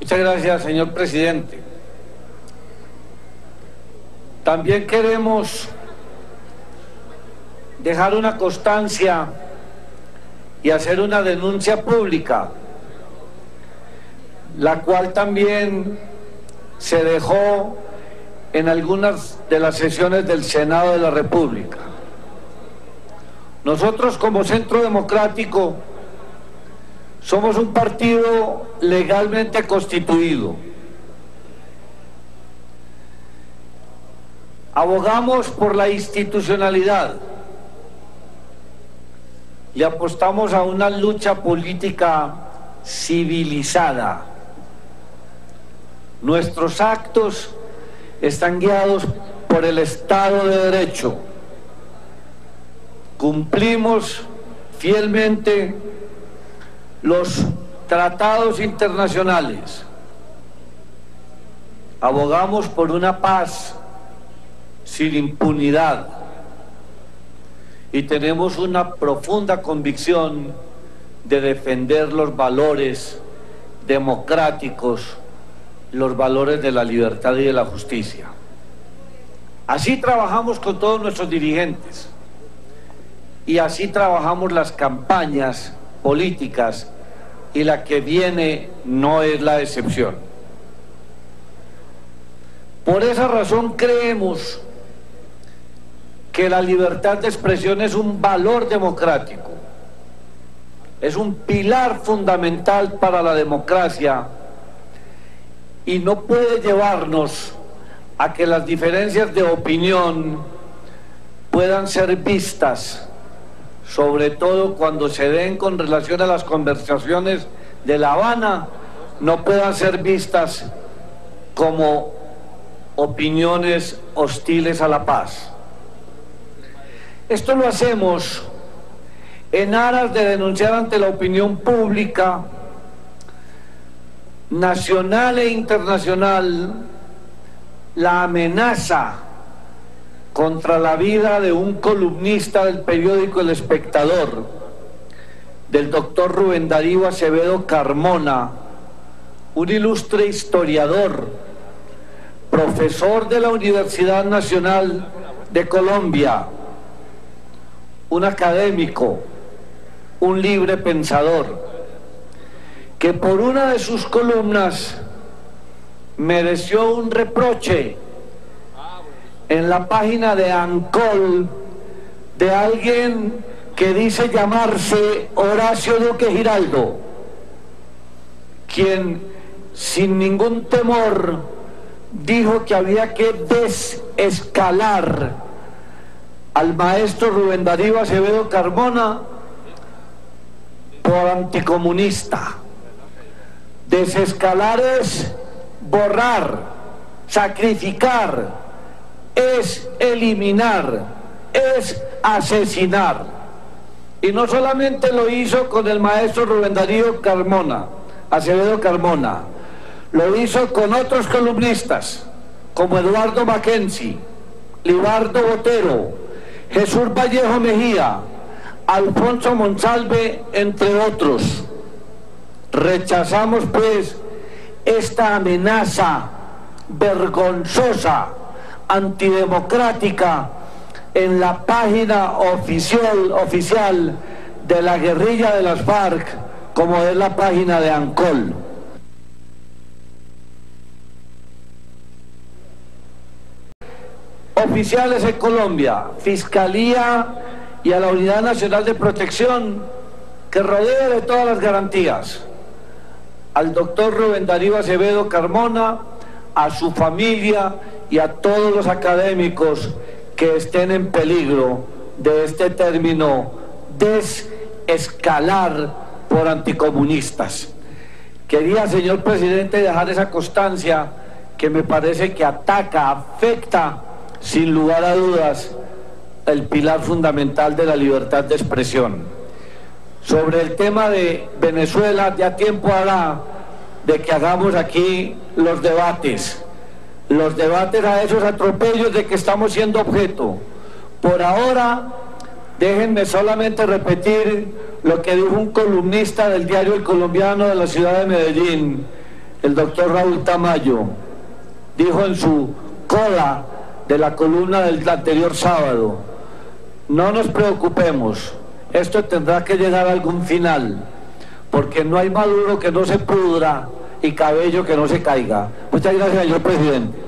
Muchas gracias, señor presidente. También queremos dejar una constancia y hacer una denuncia pública, la cual también se dejó en algunas de las sesiones del Senado de la República. Nosotros como Centro Democrático somos un partido legalmente constituido. Abogamos por la institucionalidad y apostamos a una lucha política civilizada. Nuestros actos están guiados por el Estado de Derecho. Cumplimos fielmente los tratados internacionales. Abogamos por una paz sin impunidad y tenemos una profunda convicción de defender los valores democráticos, los valores de la libertad y de la justicia. Así trabajamos con todos nuestros dirigentes y así trabajamos las campañas políticas y la que viene no es la excepción. Por esa razón creemos que la libertad de expresión es un valor democrático, es un pilar fundamental para la democracia y no puede llevarnos a que las diferencias de opinión puedan ser vistas sobre todo cuando se den con relación a las conversaciones de La Habana, no puedan ser vistas como opiniones hostiles a la paz. Esto lo hacemos en aras de denunciar ante la opinión pública nacional e internacional la amenaza contra la vida de un columnista del periódico El Espectador, del doctor Rubén Darío Acevedo Carmona, un ilustre historiador, profesor de la Universidad Nacional de Colombia, un académico, un libre pensador, que por una de sus columnas mereció un reproche en la página de Ancol de alguien que dice llamarse Horacio Duque Giraldo, quien sin ningún temor dijo que había que desescalar al maestro Rubén Darío Acevedo Carmona por anticomunista. Desescalar es borrar, sacrificar, es eliminar, es asesinar. Y no solamente lo hizo con el maestro Rubén Darío Carmona, Acevedo Carmona, lo hizo con otros columnistas, como Eduardo Mackenzie, Libardo Botero, Jesús Vallejo Mejía, Alfonso Monsalve, entre otros. Rechazamos pues esta amenaza vergonzosa antidemocrática en la página oficial, oficial de la guerrilla de las FARC, como es la página de ANCOL. Oficiales en Colombia, Fiscalía y a la Unidad Nacional de Protección, que rodea de todas las garantías, al doctor Rubén Darío Acevedo Carmona, a su familia y a todos los académicos que estén en peligro de este término desescalar por anticomunistas. Quería, señor presidente, dejar esa constancia que me parece que ataca, afecta, sin lugar a dudas, el pilar fundamental de la libertad de expresión. Sobre el tema de Venezuela, ya tiempo hará de que hagamos aquí los debates. Los debates a esos atropellos de que estamos siendo objeto. Por ahora, déjenme solamente repetir lo que dijo un columnista del diario El Colombiano de la ciudad de Medellín, el doctor Raúl Tamayo. Dijo en su cola de la columna del anterior sábado, no nos preocupemos, esto tendrá que llegar a algún final, porque no hay maduro que no se pudra y cabello que no se caiga. Muchas gracias, señor presidente.